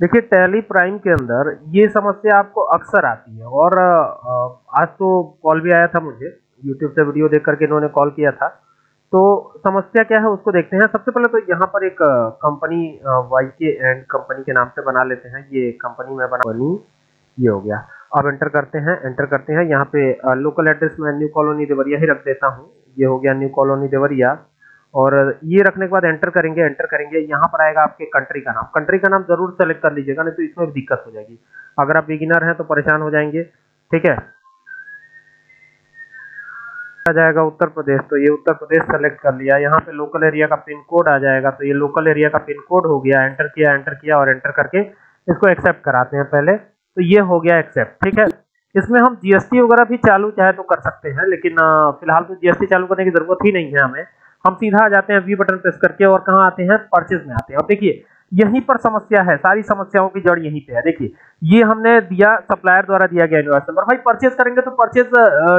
देखिए tally prime के अंदर ये समस्या आपको अक्सर आती है और आज तो कॉल भी आया था मुझे यूट्यूब से वीडियो देख करके इन्होंने कॉल किया था। तो समस्या क्या है उसको देखते हैं। सबसे पहले तो यहाँ पर एक company Y K and company के नाम से बना लेते हैं। ये कंपनी में बना, बनी, ये हो गया। अब एंटर करते हैं एंटर करते हैं। यहाँ पे लोकल एड्रेस में न्यू कॉलोनी देवरिया ही रख देता हूँ। ये हो गया न्यू कॉलोनी देवरिया। और ये रखने के बाद एंटर करेंगे एंटर करेंगे। यहाँ पर आएगा आपके कंट्री का नाम। कंट्री का नाम ज़रूर सेलेक्ट कर लीजिएगा, नहीं तो इसमें भी दिक्कत हो जाएगी। अगर आप बिगिनर हैं तो परेशान हो जाएँगे। ठीक है? आ जाएगा उत्तर प्रदेश। तो ये उत्तर प्रदेश सेलेक्ट कर लिया। यहाँ पे लोकल एरिया का पिन कोड आ जाएगा। तो ये लोकल एरिया का पिन कोड हो गया। एंटर किया एंटर किया और एंटर करके इसको एक्सेप्ट कराते हैं पहले। तो ये हो गया एक्सेप्ट ठीक है? इसमें हम जीएसटी वगैरह भी चालू चाहे तो कर सकते हैं, लेकिन फ़िलहाल तो जीएसटी चालू करने की ज़रूरत ही नहीं है हमें। हम सीधा आ जाते हैं व्यू बटन प्रेस करके और कहाँ आते हैं? परचेज में आते हैं। और देखिए, यहीं पर समस्या है, सारी समस्याओं की जड़ यहीं पे है। देखिए, ये हमने दिया सप्लायर द्वारा दिया गया इनवॉइस नंबर भाई परचेज करेंगे तो परचेज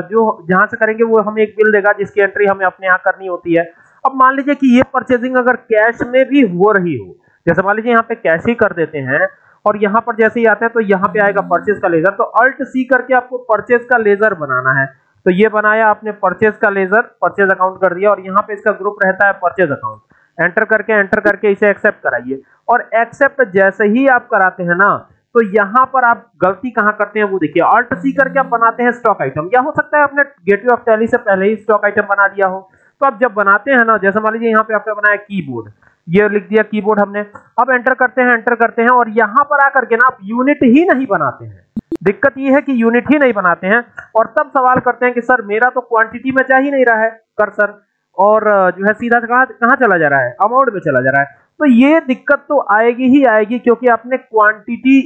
जो जहाँ से करेंगे वो हमें एक बिल देगा, जिसकी एंट्री हमें अपने यहाँ करनी होती है। अब मान लीजिए कि ये परचेजिंग अगर कैश में भी हो रही हो, जैसे मान लीजिए यहाँ पे कैश ही कर देते हैं, और यहाँ पर जैसे ही आते हैं तो यहाँ पे आएगा परचेज का लेजर तो अल्ट सी करके आपको परचेज का लेजर बनाना है। तो ये बनाया आपने परचेज का लेजर परचेज अकाउंट कर दिया और यहाँ पे इसका ग्रुप रहता है परचेज अकाउंट एंटर करके एंटर करके इसे एक्सेप्ट कराइए। और एक्सेप्ट जैसे ही आप कराते हैं ना तो यहाँ पर आप गलती कहाँ करते हैं वो देखिए। अल्ट सी करके आप बनाते हैं स्टॉक आइटम या हो सकता है आपने गेटवे ऑफ़ टैली से पहले ही स्टॉक आइटम बना दिया हो। तो आप जब बनाते हैं ना, जैसे मान लीजिए यहाँ पे आपने बनाया कीबोर्ड ये लिख दिया कीबोर्ड हमने। अब एंटर करते हैं एंटर करते हैं और यहाँ पर आकर के ना आप यूनिट ही नहीं बनाते हैं। दिक्कत ये है कि यूनिट ही नहीं बनाते हैं और तब सवाल करते हैं कि, सर, मेरा तो क्वांटिटी में जा ही नहीं रहा है, कर सर। और जो है सीधा कहाँ कहाँ चला जा रहा है? अमाउंट में चला जा रहा है। तो ये दिक्कत तो आएगी ही आएगी क्योंकि आपने क्वांटिटी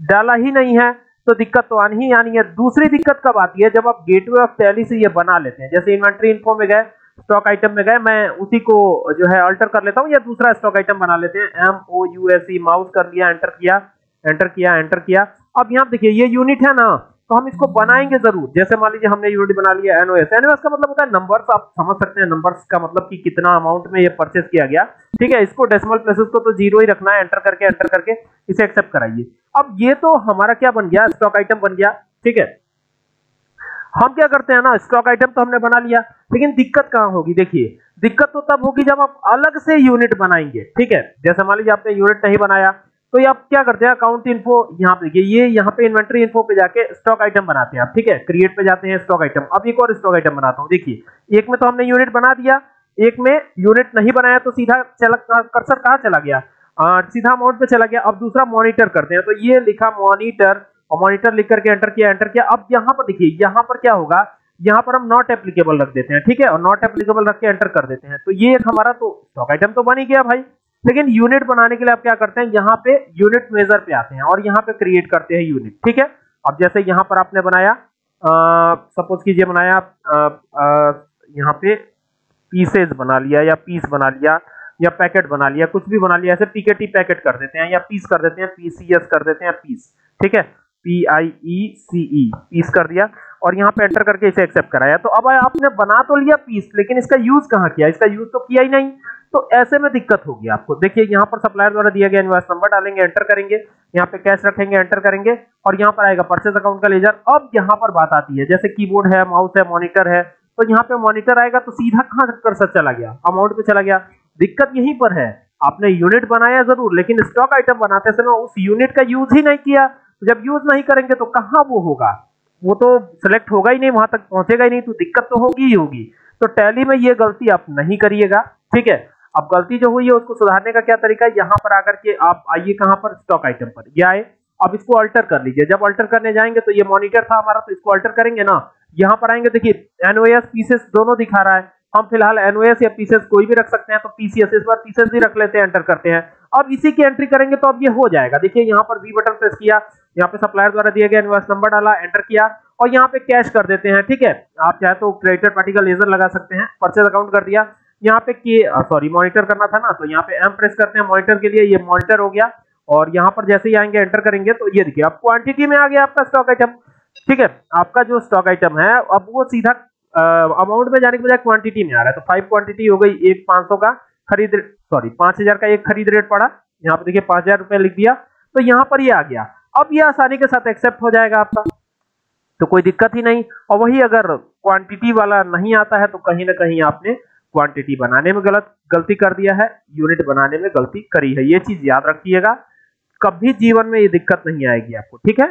डाला ही नहीं है तो दिक्कत तो आनी ही आनी है। दूसरी दिक्कत कब आती है? जब आप गेटवे ऑफ़ टैली से ये बना लेते हैं। जैसे इन्वेंट्री इन्फो में गए स्टॉक आइटम में गए, मैं उसी को जो है अल्टर कर लेता हूँ या दूसरा स्टॉक आइटम बना लेते हैं। M O U S E mouse कर लिया एंटर किया एंटर किया एंटर किया। अब यहाँ देखिए, ये यूनिट है ना तो हम इसको बनाएँगे ज़रूर। जैसे मान लीजिए हमने यूनिट बना लिया एनओएस एनओएस का मतलब होता है नंबर्स आप समझ सकते हैं नंबर्स का मतलब कि कितना अमाउंट में ये परचेस किया गया। ठीक है, इसको डेसिमल प्लेसेस को तो ज़ीरो ही रखना है एंटर करके एंटर करके, इसे एक्सेप्ट कराइए। अब ये तो हमारा क्या बन गया? स्टॉक आइटम बन गया। ठीक है हम क्या करते हैं ना स्टॉक आइटम तो हमने बना लिया लेकिन दिक्कत कहाँ होगी? देखिए दिक्कत तो तब होगी जब आप अलग से यूनिट बनाएँगे ठीक है? जैसे मान लीजिए आपने यूनिट नहीं बनाया तो ये आप क्या करते हैं अकाउंट इन्फो यहाँ पे ये यहाँ पे इन्वेंट्री इन्फो पे जाके स्टॉक आइटम बनाते हैं आप ठीक है? क्रिएट पे जाते हैं स्टॉक आइटम अब एक और स्टॉक आइटम बनाता हूँ देखिए एक में तो हमने यूनिट बना दिया एक में यूनिट नहीं बनाया तो सीधा कर्सर कहाँ चला गया? आ, सीधा अमाउंट पे चला गया अब दूसरा मॉनिटर करते हैं तो ये लिखा मॉनिटर और मॉनिटर लिख करके एंटर किया एंटर किया। अब यहाँ पर देखिए, यहाँ पर क्या होगा? यहाँ पर हम नॉट एप्लीकेबल रख देते हैं, ठीक है? और नॉट एप्लीकेबल रख के एंटर कर देते हैं। तो ये एक हमारा तो स्टॉक आइटम तो बन ही गया भाई। लेकिन यूनिट बनाने के लिए आप क्या करते हैं? यहाँ पे यूनिट मेजर पे आते हैं और यहाँ पे क्रिएट करते हैं यूनिट ठीक है? अब जैसे यहाँ पर आपने बनाया सपोज़ कीजिए बनाया यहाँ पे पीसेज बना लिया या पीस बना लिया या पैकेट बना लिया, कुछ भी बना लिया, ऐसे पीकेटी पैकेट कर देते हैं या पीस कर देते हैं पीसीएस कर देते हैं पीस ठीक है? P I E C E piece कर दिया और यहाँ पे एंटर करके इसे एक्सेप्ट कराया। तो अब आपने बना तो लिया पीस लेकिन इसका यूज़ कहाँ किया? इसका यूज़ तो किया ही नहीं। तो ऐसे में दिक्कत होगी आपको। देखिए, यहाँ पर सप्लायर द्वारा दिया गया इनवॉइस नंबर डालेंगे एंटर करेंगे। यहाँ पे कैश रखेंगे एंटर करेंगे और यहाँ पर आएगा परचेज अकाउंट का लेजर अब यहाँ पर बात आती है, जैसे कीबोर्ड है माउस है मॉनिटर है तो यहाँ पे मॉनिटर आएगा तो सीधा कहाँ कर्सर चला गया? अमाउंट पे चला गया। दिक्कत यहीं पर है, आपने यूनिट बनाया ज़रूर, लेकिन स्टॉक आइटम बनाते समय उस यूनिट का यूज़ ही नहीं किया। जब यूज़ नहीं करेंगे तो कहाँ वो होगा? वो तो सिलेक्ट होगा ही नहीं, वहाँ तक पहुंचेगा ही नहीं तो दिक्कत तो होगी ही होगी। तो टैली में ये गलती आप नहीं करिएगा, ठीक है? अब गलती जो हुई है उसको सुधारने का क्या तरीका है? यहाँ पर आकर के आप आइए कहाँ पर? स्टॉक आइटम पर। ये आए, अब इसको अल्टर कर लीजिए। जब अल्टर करने जाएँगे तो ये मॉनिटर था हमारा तो इसको अल्टर करेंगे ना? यहाँ पर आएँगे, देखिए एनओएस पीसेस दोनों दिखा रहा है। हम फ़िलहाल एनओएस या पीसीएस कोई भी रख सकते हैं तो पीसीएस इस बार पीसेस भी रख लेते हैं एंटर करते हैं। अब इसी की एंट्री करेंगे तो अब ये हो जाएगा। देखिए, यहाँ पर वी बटन प्रेस किया, यहाँ पे सप्लायर द्वारा दिया गया इनवॉइस नंबर डाला एंटर किया, और यहाँ पे कैश कर देते हैं, ठीक है? आप चाहे तो क्रेडिटेड पार्टी का लेजर लगा सकते हैं परचेज अकाउंट कर दिया। यहाँ पे सॉरी मॉनिटर करना था ना तो यहाँ पे एम प्रेस करते हैं मॉनिटर के लिए ये मॉनिटर हो गया, और यहाँ पर जैसे ही आएँगे एंटर करेंगे तो ये देखिए, अब क्वांटिटी में आ गया आपका स्टॉक आइटम ठीक है? आपका जो स्टॉक आइटम है, अब वो सीधा अमाउंट में जाने के बजाय क्वांटिटी में आ रहा है। तो फाइव क्वांटिटी हो गई एक पाँच सौ का खरीद सॉरी पाँच हज़ार का एक खरीद रेट पड़ा। यहाँ पे देखिए पाँच हज़ार रुपए लिख दिया। तो यहाँ पर ये आ गया। अब ये आसानी के साथ एक्सेप्ट हो जाएगा आपका। तो कोई दिक्कत ही नहीं। और वही अगर क्वांटिटी वाला नहीं आता है तो कहीं ना कहीं आपने क्वांटिटी बनाने में गलत, गलती कर दिया है। यूनिट बनाने में गलती करी है। ये चीज़ याद रखिएगा। कभी जीवन में ये दिक्कत नहीं आएगी आपको। ठीक है?